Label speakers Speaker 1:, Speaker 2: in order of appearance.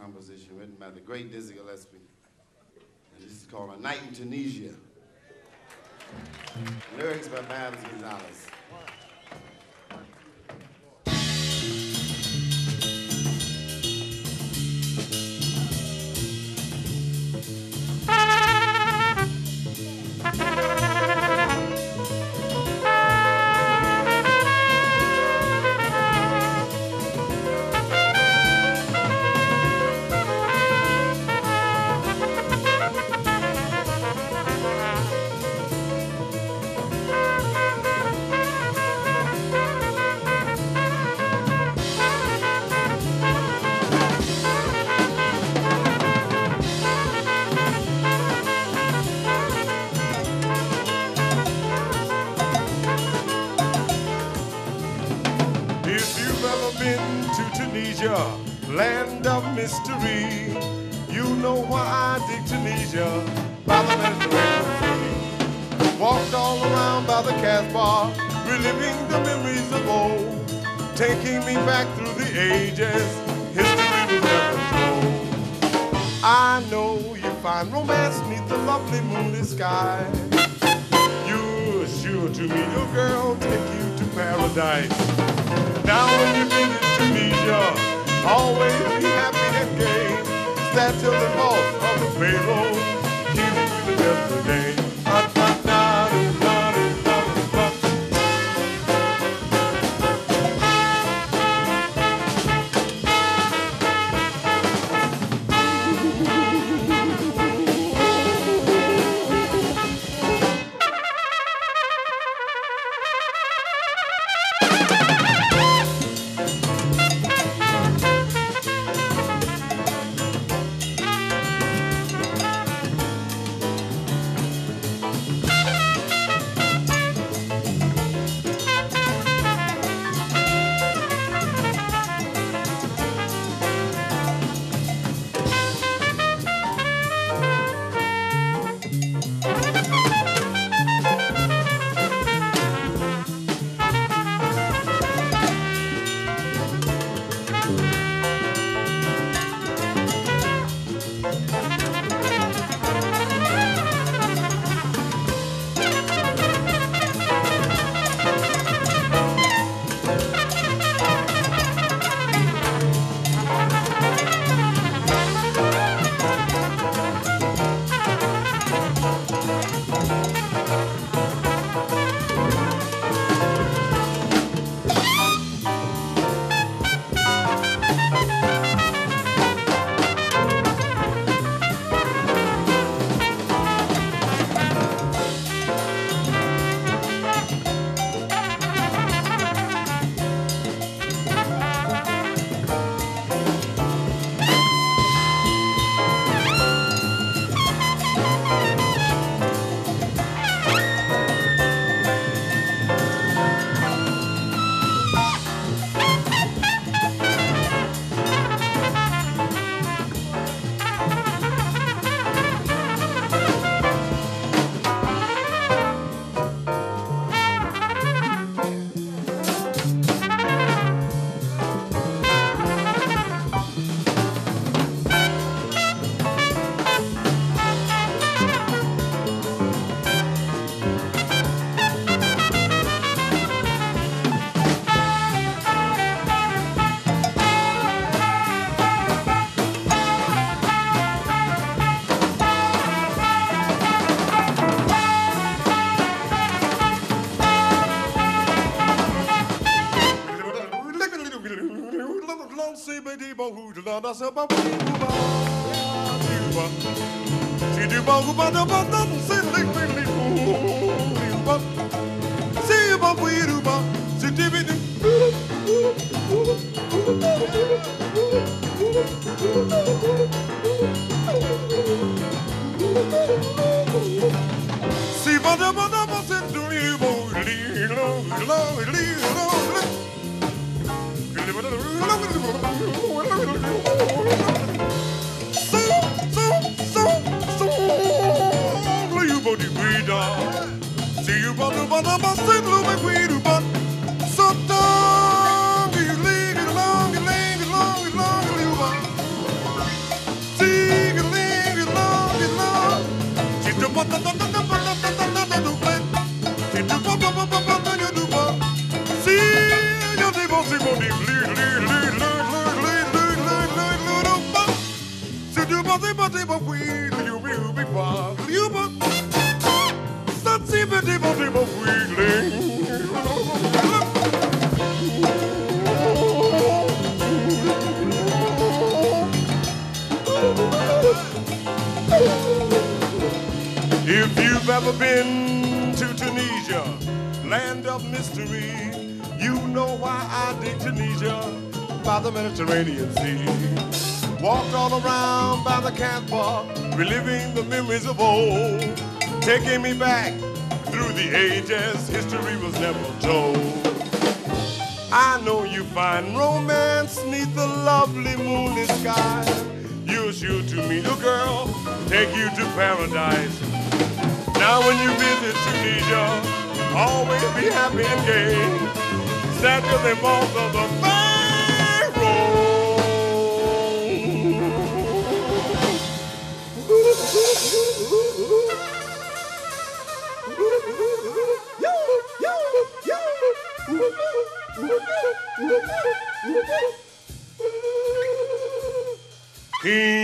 Speaker 1: composition written by the great Dizzy Gillespie. And this is called A Night in Tunisia. Lyrics by Babs Gonzalez.
Speaker 2: Been to Tunisia, land of mystery, you know why I dig Tunisia by the Mediterranean Sea. Walked all around by the Casbah, reliving the memories of old, taking me back through the ages. History will never told. I know you find romance neath the lovely moonlit sky. You're sure to meet a girl, take you to paradise. Now when you visit Tunisia, always be happy and gay. Stand till the boss of the Pharaoh, Si but we ever been to Tunisia, land of mystery, you know why I dig Tunisia by the Mediterranean Sea. Walked all around by the campfire, reliving the memories of old, taking me back through the ages history was never told. I know you find romance neath the lovely moonlit sky. Use You're sure to meet a girl, take you to paradise. Now when you visit Tunisia, always be happy and gay. To the walls of the Pharaoh. Kings